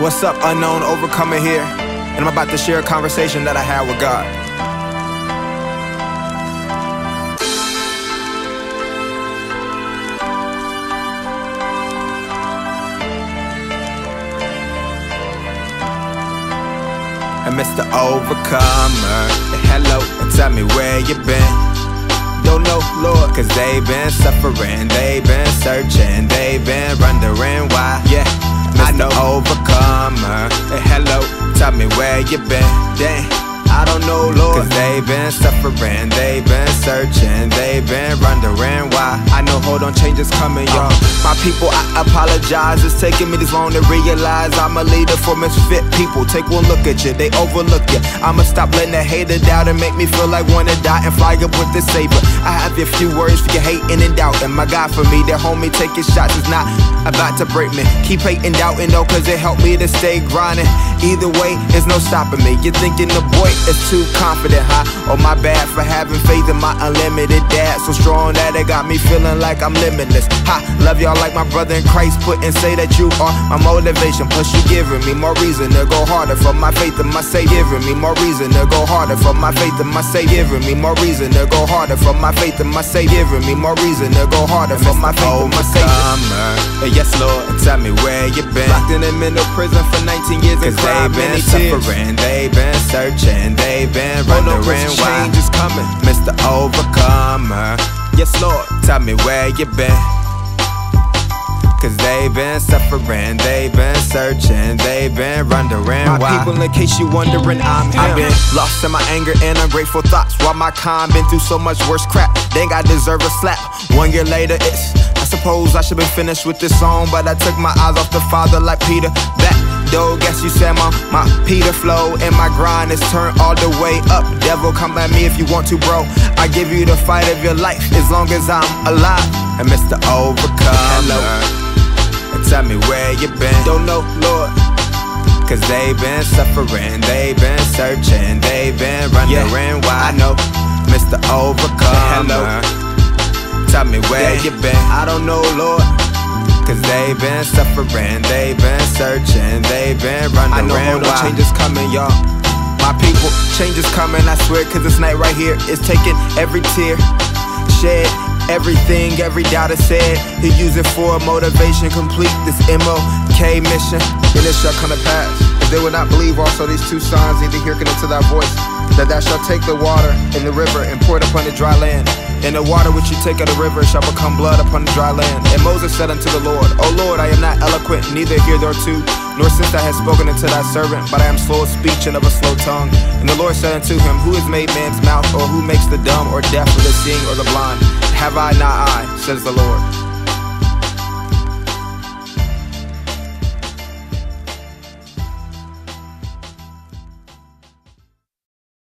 What's up, unknown overcomer here? And I'm about to share a conversation that I had with God. And Mr. Overcomer, hello, tell me where you been. Don't know, Lord, cause they been suffering, they've been searching, they've been wondering why. You been. Dang. I don't know, Lord. They been suffering, they been searching, they been wondering why. I know, hold on, change is coming, y'all. My people, I apologize. It's taking me this long to realize I'm a leader for misfit people. Take one look at you, they overlook you. I'ma stop letting the hater doubt and make me feel like wanna die and fly up with the saber. I have a few words for your hating and doubting. My God, for me, that homie taking shots is not about to break me. Keep hating, doubting though, cause it helped me to stay grinding. Either way, there's no stopping me. You're thinking the boy is too confident, huh? Oh, my bad for having faith in my unlimited dad. So strong that it got me feeling like I'm limitless. Ha, love y'all like my brother in Christ. Put and say that you are my motivation. Plus, you giving me more reason to go harder for my faith in my say. Giving me more reason to go harder for my faith in my say. Giving me more reason to go harder for my faith in my say. Giving me more reason to go harder for my faith in my say. Oh, yes, Lord, tell me where you been. Locked in a mental prison for 19 years. Cause they been suffering, they been searching, they been wondering why. Change is coming, Mr. Overcomer. Yes, Lord, tell me where you been. Cause they've been suffering, they've been searching, they've been wondering my why. people, in case you wondering, I'm him. I've been lost in my anger and ungrateful thoughts. While my con been through so much worse crap, think I deserve a slap. One year later, it's I suppose I should been finished with this song, but I took my eyes off the father like Peter. Back though, guess you said my, my Peter flow and my grind is turned all the way up. Devil, come at me if you want to, bro. I give you the fight of your life as long as I'm alive. And Mr. Overcomer, and tell me where you been. Don't know, Lord. Cause they been suffering, they've been searching, they've been running yeah, why. I know, Mr. Overcomer. Tell me where yeah. you been. I don't know, Lord. Cause they've been suffering, they've been searching, they've been running I know hold on, change is coming, y'all. My people, change is coming, I swear, cause this night right here is taking every tear, shed, everything, every doubt is said. He use it for motivation, complete this MOK mission, and it shall come to pass. If they will not believe also these two signs, neither hearken unto thy voice, that thou shalt take the water in the river and pour it upon the dry land. And the water which you take out of the river shall become blood upon the dry land. And Moses said unto the Lord, O Lord, I am not eloquent, neither hear thereto, nor since I have spoken unto thy servant, but I am slow of speech and of a slow tongue. And the Lord said unto him, Who has made man's mouth, or who makes the dumb, or deaf, or the seeing, or the blind? Have I not I, says the Lord.